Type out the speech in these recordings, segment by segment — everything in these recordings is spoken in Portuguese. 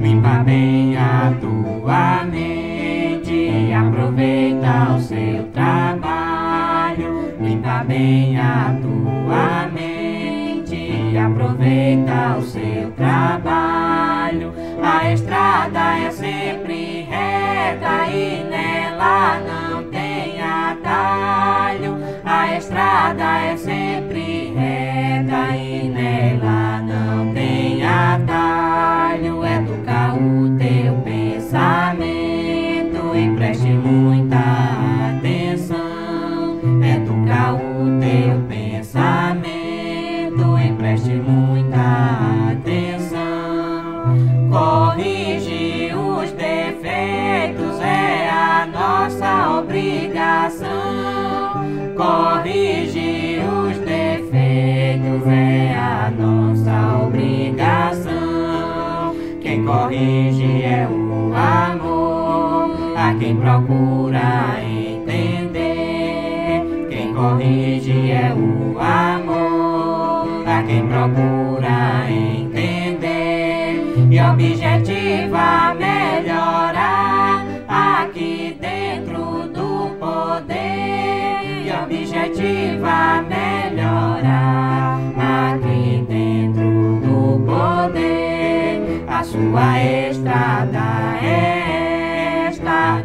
Limpa bem a tua mente, aproveita o seu trabalho. Limpa bem a tua mente, aproveita o seu trabalho. A estrada é sempre a quem procura entender. Quem corrige é o amor, a quem procura entender. E objetiva melhorar aqui dentro do poder. E objetiva melhorar aqui dentro do poder. A sua estrada é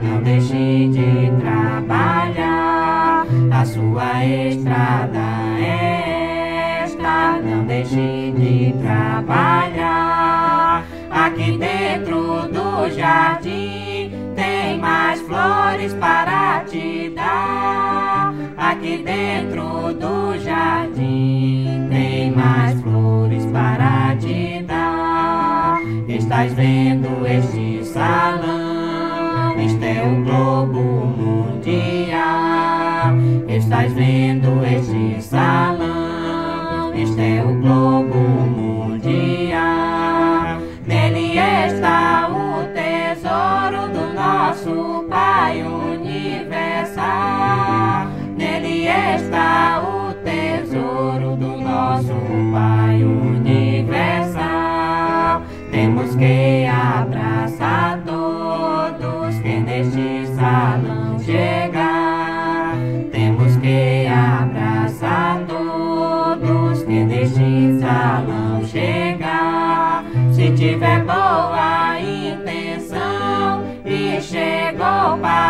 não deixe de trabalhar a sua estrada é esta não deixe de trabalhar aqui dentro do jardim tem mais flores para te dar. Aqui dentro do jardim tem mais flores para te dar. Estás vendo este está o tesouro do nosso Pai universal. Temos que abraçar todos que neste salão chegar. Temos que abraçar todos que neste salão chegar. Se tiver boa intenção e chegou para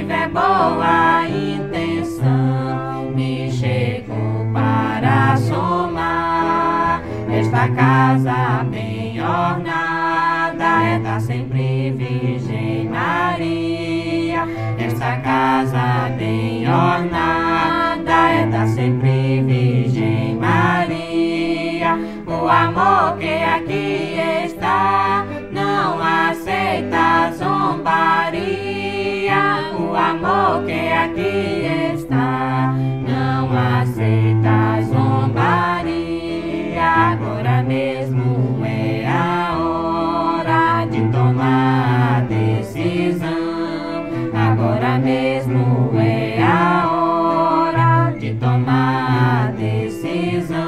tiver boa intenção, me chegou para somar. Esta casa bem ornada é da sempre Virgem Maria. Esta casa bem ornada é da sempre Virgem Maria. O amor que aqui é decisão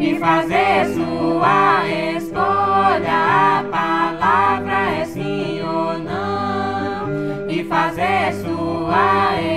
e fazer sua escolha. A palavra é sim ou não e fazer sua escolha.